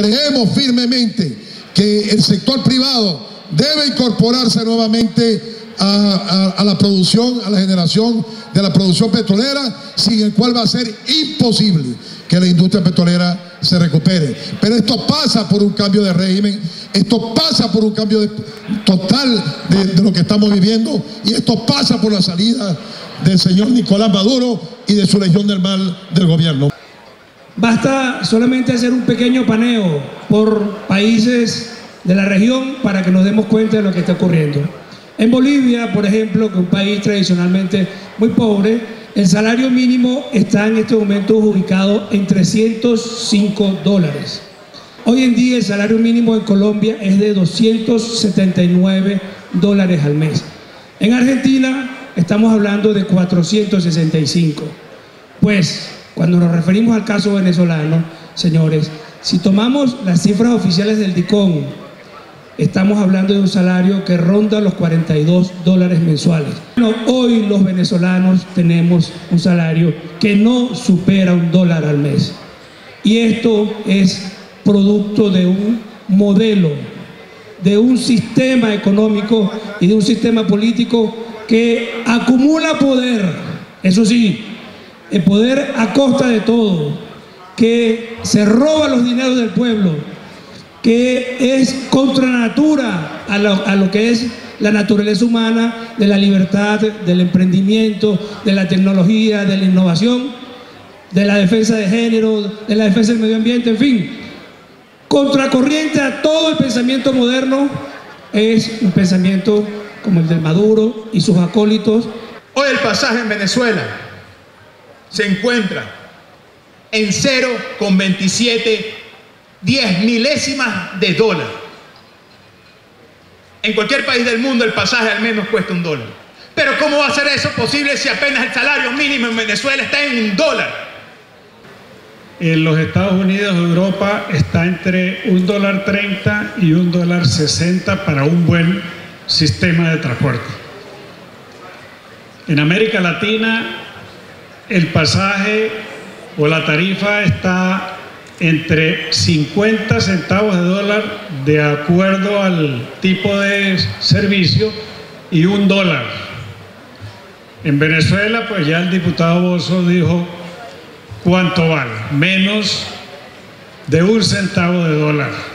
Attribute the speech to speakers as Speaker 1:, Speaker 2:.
Speaker 1: creemos firmemente que el sector privado debe incorporarse nuevamente a, la producción, a la generación de la producción petrolera, sin el cual va a ser imposible que la industria petrolera se recupere. Pero esto pasa por un cambio de régimen, esto pasa por un cambio total de lo que estamos viviendo y esto pasa por la salida del señor Nicolás Maduro y de su legión del mal del gobierno.
Speaker 2: Basta solamente hacer un pequeño paneo por países de la región para que nos demos cuenta de lo que está ocurriendo. En Bolivia, por ejemplo, que es un país tradicionalmente muy pobre, el salario mínimo está en este momento ubicado en 305 dólares. Hoy en día el salario mínimo en Colombia es de 279 dólares al mes. En Argentina estamos hablando de 465. Pues cuando nos referimos al caso venezolano, señores, si tomamos las cifras oficiales del DICON, estamos hablando de un salario que ronda los 42 dólares mensuales. Bueno, hoy los venezolanos tenemos un salario que no supera un dólar al mes. Y esto es producto de un modelo, de un sistema económico y de un sistema político que acumula poder, eso sí, el poder a costa de todo, que se roba los dineros del pueblo, que es contra natura a lo, a lo que es la naturaleza humana, de la libertad, del emprendimiento, de la tecnología, de la innovación, de la defensa de género, de la defensa del medio ambiente, en fin. Contracorriente a todo el pensamiento moderno es un pensamiento como el del Maduro y sus acólitos.
Speaker 3: Hoy el pasaje en Venezuela se encuentra en 0,27, 10 milésimas de dólar. En cualquier país del mundo el pasaje al menos cuesta un dólar. Pero ¿cómo va a ser eso posible si apenas el salario mínimo en Venezuela está en un dólar?
Speaker 4: En los Estados Unidos, Europa, está entre un dólar 30 y un dólar 60 para un buen sistema de transporte. En América Latina el pasaje o la tarifa está entre 50 centavos de dólar de acuerdo al tipo de servicio y un dólar. En Venezuela, pues ya el diputado Bozo dijo cuánto vale, menos de un centavo de dólar.